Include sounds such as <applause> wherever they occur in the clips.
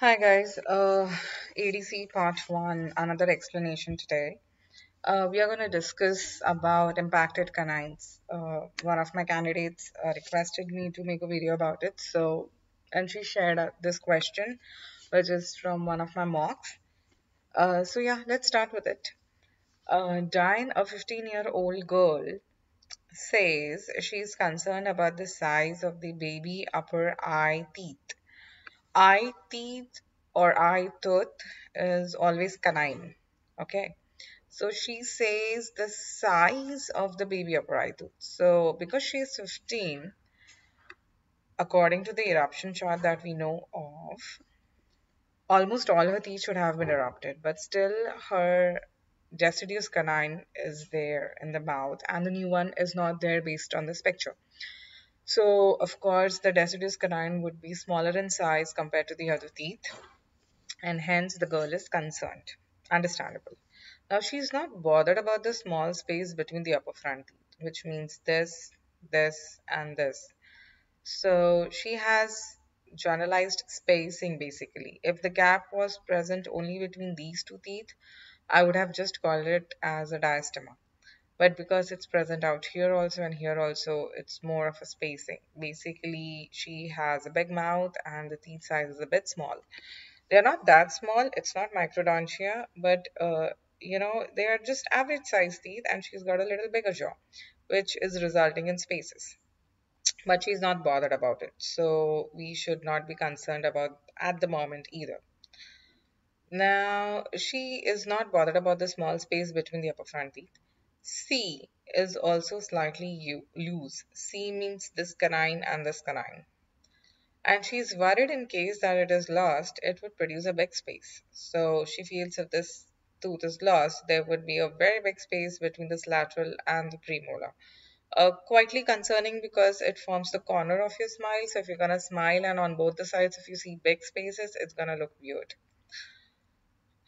Hi guys, uh, ADC part 1, another explanation today. Uh, we are going to discuss about impacted canines. Uh, one of my candidates uh, requested me to make a video about it, so and she shared uh, this question, which is from one of my mocks. Uh, so yeah, let's start with it. Uh, a 15-year-old girl, says she's concerned about the size of the baby upper eye teeth eye teeth or I tooth is always canine. Okay. So she says the size of the baby upper tooth. So because she is 15, according to the eruption chart that we know of, almost all her teeth should have been erupted, but still her deciduous canine is there in the mouth and the new one is not there based on this picture. So, of course, the deciduous canine would be smaller in size compared to the other teeth, and hence the girl is concerned. Understandable. Now, she's not bothered about the small space between the upper front teeth, which means this, this, and this. So, she has generalized spacing basically. If the gap was present only between these two teeth, I would have just called it as a diastema but because it's present out here also and here also it's more of a spacing. Basically she has a big mouth and the teeth size is a bit small. They're not that small. It's not microdontia but uh, you know they are just average size teeth and she's got a little bigger jaw which is resulting in spaces. But she's not bothered about it. So we should not be concerned about at the moment either. Now she is not bothered about the small space between the upper front teeth C is also slightly loose. C means this canine and this canine. And she's worried in case that it is lost, it would produce a big space. So she feels if this tooth is lost, there would be a very big space between this lateral and the premolar. Uh, quietly concerning because it forms the corner of your smile. So if you're going to smile and on both the sides, if you see big spaces, it's going to look weird.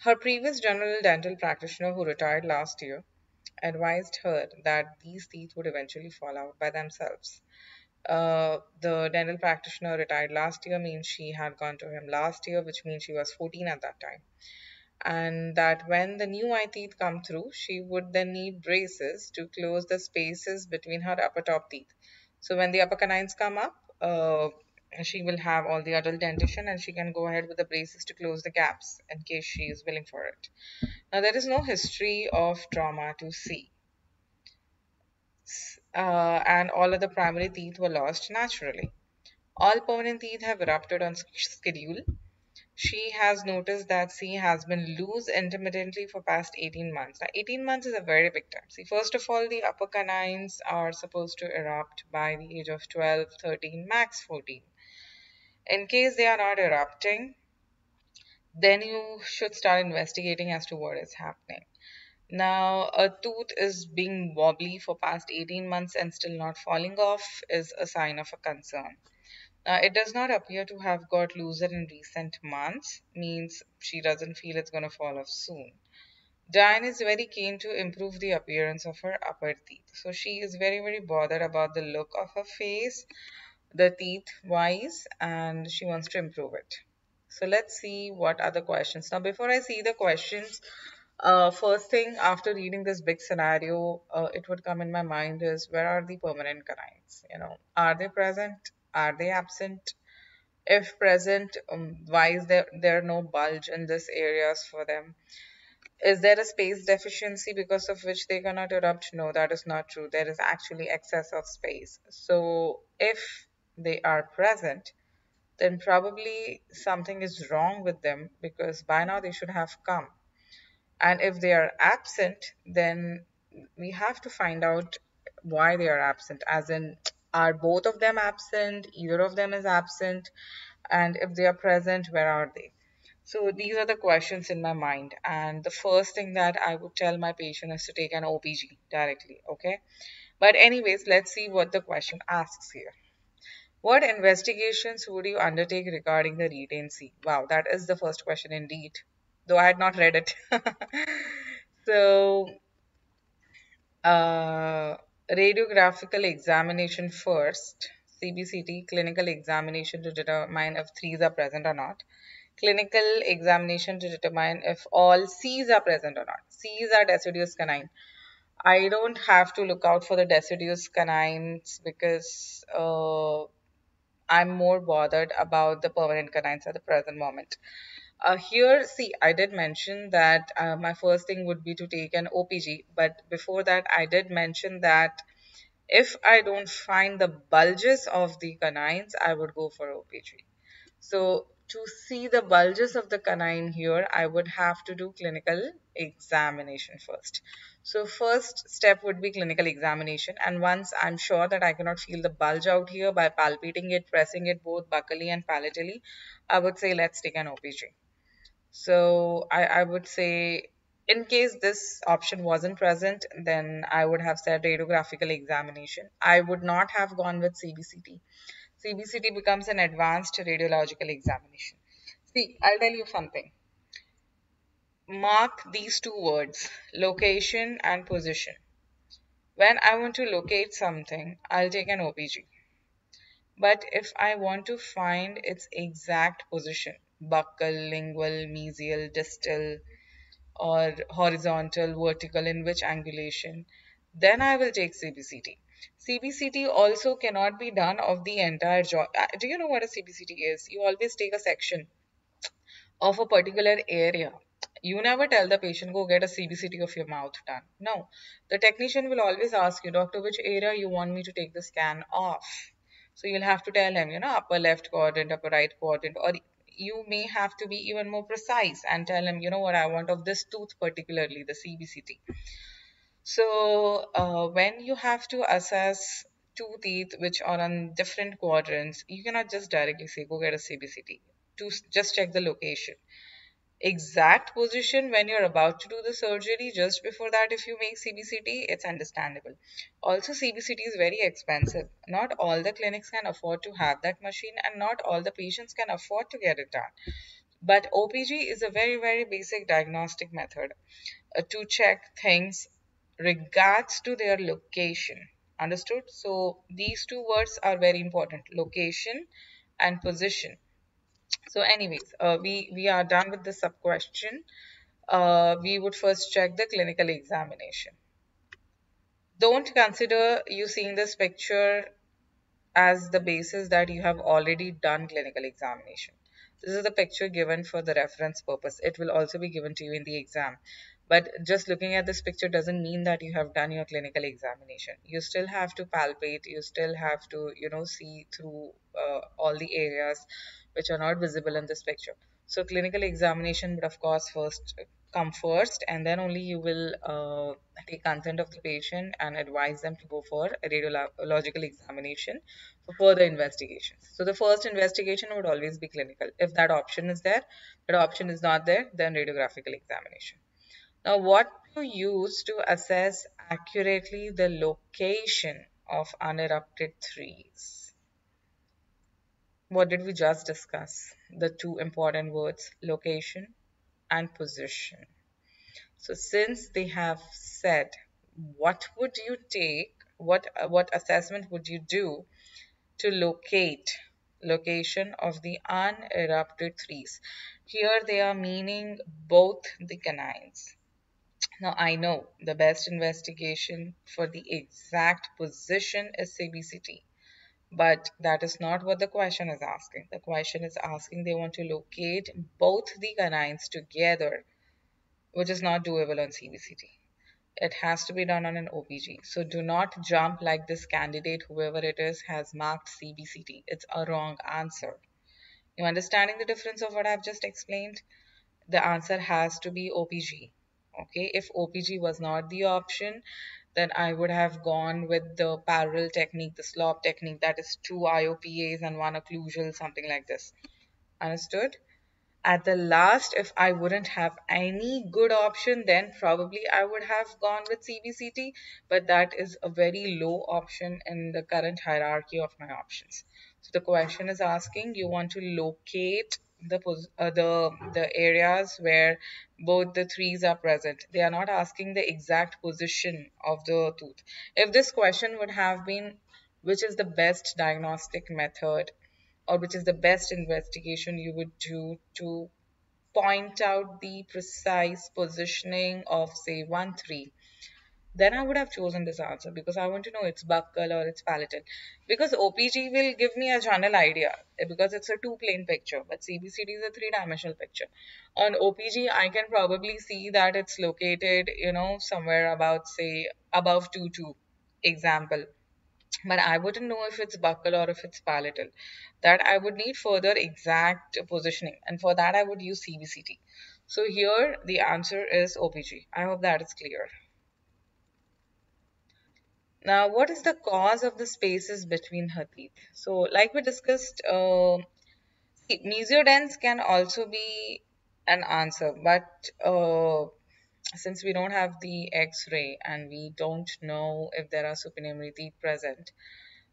Her previous general dental practitioner who retired last year advised her that these teeth would eventually fall out by themselves. Uh, the dental practitioner retired last year means she had gone to him last year, which means she was 14 at that time. And that when the new eye teeth come through, she would then need braces to close the spaces between her upper top teeth. So when the upper canines come up, uh, she will have all the adult dentition and she can go ahead with the braces to close the gaps in case she is willing for it. Now, there is no history of trauma to C. Uh, and all of the primary teeth were lost naturally. All permanent teeth have erupted on schedule. She has noticed that C has been loose intermittently for past 18 months. Now, 18 months is a very big time. See, first of all, the upper canines are supposed to erupt by the age of 12, 13, max 14. In case they are not erupting, then you should start investigating as to what is happening. Now, a tooth is being wobbly for past 18 months and still not falling off is a sign of a concern. Now, it does not appear to have got looser in recent months, means she doesn't feel it's going to fall off soon. Diane is very keen to improve the appearance of her upper teeth. So she is very, very bothered about the look of her face the teeth wise and she wants to improve it. So let's see what are the questions. Now before I see the questions, uh, first thing after reading this big scenario, uh, it would come in my mind is where are the permanent canines? You know, are they present? Are they absent? If present, um, why is there, there no bulge in this areas for them? Is there a space deficiency because of which they cannot erupt? No, that is not true. There is actually excess of space. So if they are present, then probably something is wrong with them because by now they should have come. And if they are absent, then we have to find out why they are absent, as in, are both of them absent, either of them is absent, and if they are present, where are they? So these are the questions in my mind. And the first thing that I would tell my patient is to take an OPG directly, okay? But anyways, let's see what the question asks here. What investigations would you undertake regarding the C? Wow, that is the first question indeed, though I had not read it. <laughs> so, uh, radiographical examination first, CBCT, clinical examination to determine if threes are present or not. clinical examination to determine if all C's are present or not. C's are deciduous canine. I don't have to look out for the deciduous canines because uh, I'm more bothered about the permanent canines at the present moment. Uh, here, see, I did mention that uh, my first thing would be to take an OPG, but before that, I did mention that if I don't find the bulges of the canines, I would go for OPG. So to see the bulges of the canine here, I would have to do clinical examination first. So first step would be clinical examination. And once I'm sure that I cannot feel the bulge out here by palpating it, pressing it both buccally and palatally, I would say let's take an OPG. So I, I would say in case this option wasn't present, then I would have said radiographical examination. I would not have gone with CBCT. CBCT becomes an advanced radiological examination. See, I'll tell you something. Mark these two words, location and position. When I want to locate something, I'll take an OPG. But if I want to find its exact position, buccal, lingual, mesial, distal, or horizontal, vertical, in which angulation, then I will take CBCT. CBCT also cannot be done of the entire jaw. Uh, do you know what a CBCT is? You always take a section of a particular area. You never tell the patient, go get a CBCT of your mouth done. No. The technician will always ask you, doctor, which area you want me to take the scan off So you'll have to tell him, you know, upper left quadrant, upper right quadrant, or you may have to be even more precise and tell him, you know what, I want of this tooth particularly, the CBCT. So uh, when you have to assess two teeth which are on different quadrants, you cannot just directly say, go get a CBCT to just check the location exact position when you're about to do the surgery just before that if you make cbct it's understandable. Also cbct is very expensive. Not all the clinics can afford to have that machine and not all the patients can afford to get it done. But opg is a very very basic diagnostic method uh, to check things regards to their location. Understood? So these two words are very important location and position so anyways, uh, we, we are done with the sub question. Uh, we would first check the clinical examination. Don't consider you seeing this picture as the basis that you have already done clinical examination. This is the picture given for the reference purpose. It will also be given to you in the exam. But just looking at this picture doesn't mean that you have done your clinical examination. You still have to palpate. You still have to, you know, see through uh, all the areas which are not visible in this picture. So clinical examination would of course first come first and then only you will uh, take consent of the patient and advise them to go for a radiological examination for further investigations. So the first investigation would always be clinical. If that option is there, that option is not there, then radiographical examination. Now what to use to assess accurately the location of unerupted threes? What did we just discuss? The two important words, location and position. So since they have said, what would you take, what, what assessment would you do to locate location of the unerupted threes? Here they are meaning both the canines. Now I know the best investigation for the exact position is CBCT. But that is not what the question is asking. The question is asking they want to locate both the canines together, which is not doable on CBCT. It has to be done on an OPG. So do not jump like this candidate, whoever it is, has marked CBCT. It's a wrong answer. You understanding the difference of what I've just explained? The answer has to be OPG. Okay, if OPG was not the option, then I would have gone with the parallel technique, the SLOB technique, that is two IOPAs and one occlusal, something like this. Understood? At the last, if I wouldn't have any good option, then probably I would have gone with CBCT, but that is a very low option in the current hierarchy of my options. So the question is asking, you want to locate the uh, the the areas where both the threes are present. They are not asking the exact position of the tooth. If this question would have been which is the best diagnostic method or which is the best investigation you would do to point out the precise positioning of say 1 3 then I would have chosen this answer because I want to know it's buccal or it's palatal. Because OPG will give me a general idea eh, because it's a two plane picture, but CBCT is a three dimensional picture. On OPG, I can probably see that it's located, you know, somewhere about say above 2 2 example. But I wouldn't know if it's buccal or if it's palatal. That I would need further exact positioning, and for that I would use CBCT. So here the answer is OPG. I hope that is clear. Now, what is the cause of the spaces between her teeth? So, like we discussed, uh, can also be an answer, but uh, since we don't have the x-ray and we don't know if there are supernumerary teeth present,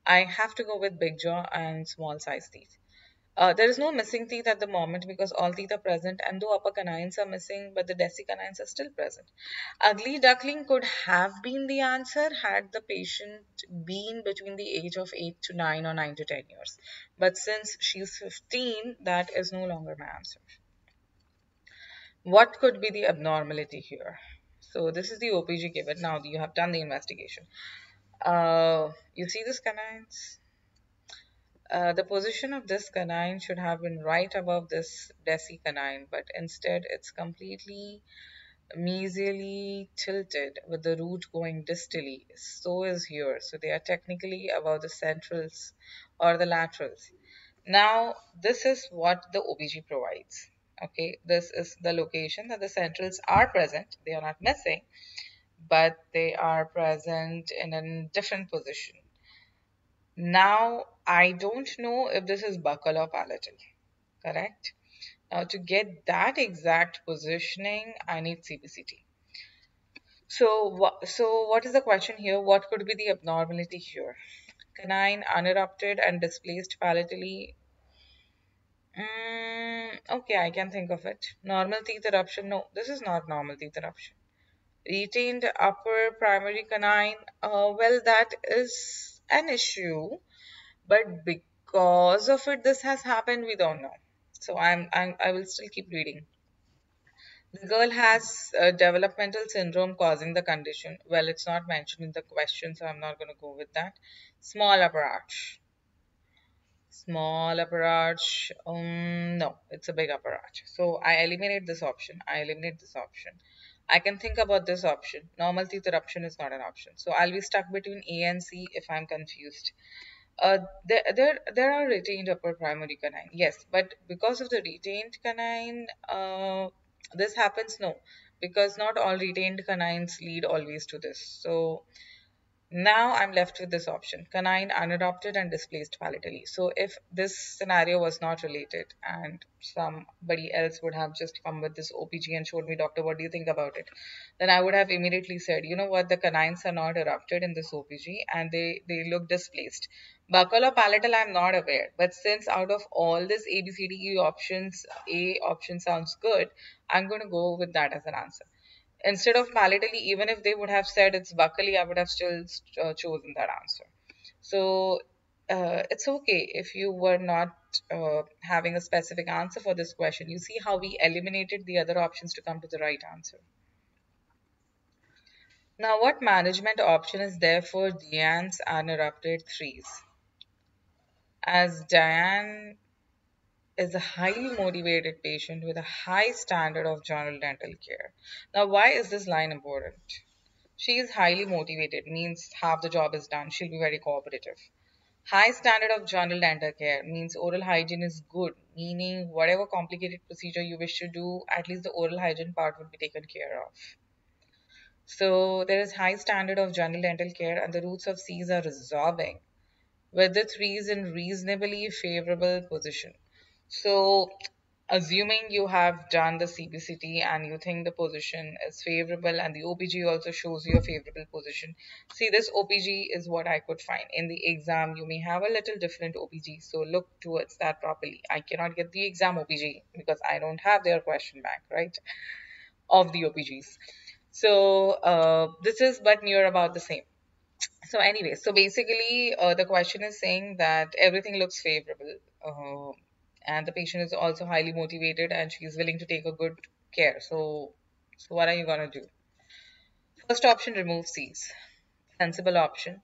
I have to go with big jaw and small size teeth. Uh, there is no missing teeth at the moment because all teeth are present and though upper canines are missing but the canines are still present. Ugly duckling could have been the answer had the patient been between the age of 8 to 9 or 9 to 10 years. But since she's 15 that is no longer my answer. What could be the abnormality here? So this is the OPG given. Now you have done the investigation. Uh, you see these canines? Uh, the position of this canine should have been right above this deci canine, but instead it's completely mesially tilted with the root going distally. So is here. So they are technically above the centrals or the laterals. Now, this is what the OPG provides. Okay, this is the location that the centrals are present. They are not missing, but they are present in a different position. Now, I don't know if this is buccal or palatal, correct? Now, to get that exact positioning, I need CBCT. So, so what is the question here? What could be the abnormality here? Canine unerupted and displaced palatally. Mm, okay, I can think of it. Normal teeth eruption. No, this is not normal teeth eruption. Retained upper primary canine. Uh, well, that is an issue but because of it this has happened we don't know. So i'm, I'm i will still keep reading. The girl has a developmental syndrome causing the condition. Well it's not mentioned in the question so i'm not going to go with that. Small upper arch small upper arch um no it's a big upper arch so i eliminate this option. I eliminate this option I can think about this option. Normal teeth eruption is not an option. So I'll be stuck between A and C if I'm confused. Uh, there, there, there are retained upper primary canine. Yes, but because of the retained canine, uh, this happens? No, because not all retained canines lead always to this. So now I'm left with this option, canine unerupted and displaced palatally. So if this scenario was not related and somebody else would have just come with this OPG and showed me, doctor, what do you think about it? Then I would have immediately said, you know what, the canines are not erupted in this OPG and they, they look displaced. Buccal or palatal, I'm not aware. But since out of all this ABCDE options, A option sounds good, I'm going to go with that as an answer instead of palatally, even if they would have said it's buccally, I would have still uh, chosen that answer. So uh, it's okay if you were not uh, having a specific answer for this question. You see how we eliminated the other options to come to the right answer. Now, what management option is there for Diane's unerupted threes? As Diane is a highly motivated patient with a high standard of general dental care. Now, why is this line important? She is highly motivated, means half the job is done. She'll be very cooperative. High standard of general dental care means oral hygiene is good, meaning whatever complicated procedure you wish to do, at least the oral hygiene part will be taken care of. So there is high standard of general dental care and the roots of C's are resolving with the threes in reasonably favorable position. So assuming you have done the CBCT and you think the position is favorable and the OPG also shows you a favorable position. See this OPG is what I could find. In the exam you may have a little different OPG so look towards that properly. I cannot get the exam OPG because I don't have their question bank, right, of the OPGs. So uh, this is but near about the same so anyway so basically uh, the question is saying that everything looks favorable uh, and the patient is also highly motivated and she's willing to take a good care. So, so what are you gonna do? First option, remove C's. Sensible option.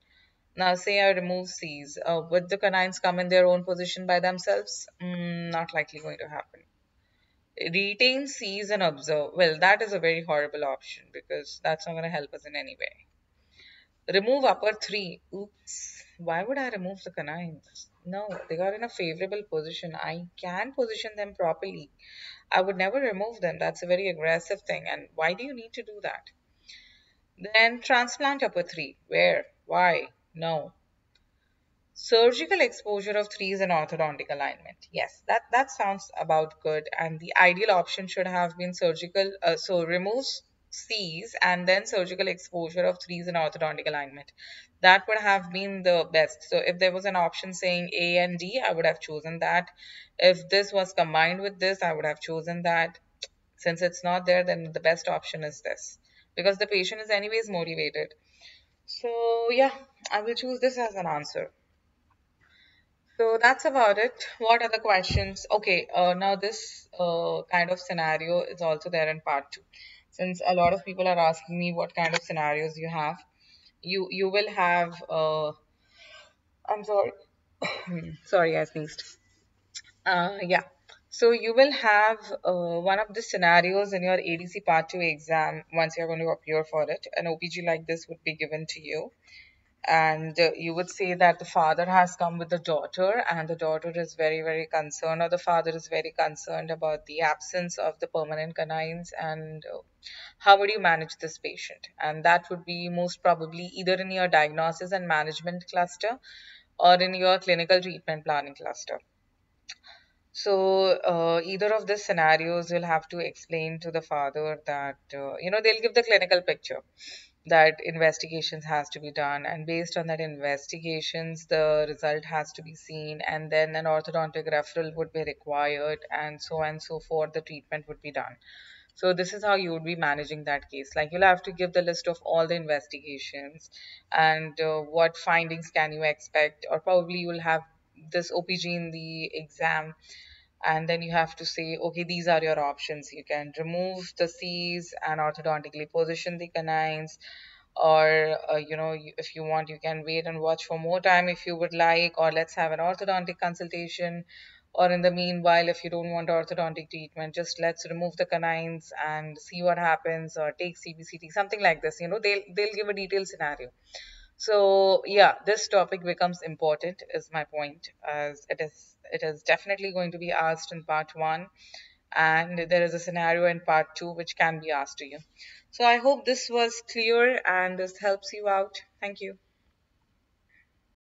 Now, say I remove C's, uh, would the canines come in their own position by themselves? Mm, not likely going to happen. Retain C's and observe. Well, that is a very horrible option because that's not going to help us in any way. Remove upper three. Oops. Why would I remove the canines? No, they are in a favorable position. I can position them properly. I would never remove them. That's a very aggressive thing. And why do you need to do that? Then transplant upper three. Where? Why? No. Surgical exposure of threes and orthodontic alignment. Yes, that, that sounds about good. And the ideal option should have been surgical, uh, so remove C's and then surgical exposure of threes and orthodontic alignment. That would have been the best. So if there was an option saying A and D, I would have chosen that. If this was combined with this, I would have chosen that. Since it's not there, then the best option is this because the patient is anyways motivated. So yeah, I will choose this as an answer. So that's about it. What other questions? Okay, uh, now this uh, kind of scenario is also there in part two. Since a lot of people are asking me what kind of scenarios you have, you you will have. Uh, I'm sorry, <coughs> sorry, I sneezed. Uh, yeah. So you will have uh, one of the scenarios in your ADC Part 2 exam once you're going to appear for it. An OPG like this would be given to you. And uh, you would say that the father has come with the daughter and the daughter is very, very concerned or the father is very concerned about the absence of the permanent canines and uh, how would you manage this patient? And that would be most probably either in your diagnosis and management cluster or in your clinical treatment planning cluster. So uh, either of these scenarios will have to explain to the father that uh, you know they'll give the clinical picture that investigations has to be done. And based on that investigations the result has to be seen. And then an orthodontic referral would be required and so and so forth the treatment would be done. So this is how you would be managing that case. Like you'll have to give the list of all the investigations and uh, what findings can you expect? Or probably you'll have this OPG in the exam and then you have to say okay these are your options. You can remove the C's and orthodontically position the canines or uh, you know if you want you can wait and watch for more time if you would like or let's have an orthodontic consultation. Or in the meanwhile if you don't want orthodontic treatment just let's remove the canines and see what happens or take CBCT something like this. You know they'll they'll give a detailed scenario so yeah, this topic becomes important is my point as it is it is definitely going to be asked in part one and there is a scenario in part two which can be asked to you. So I hope this was clear and this helps you out. Thank you.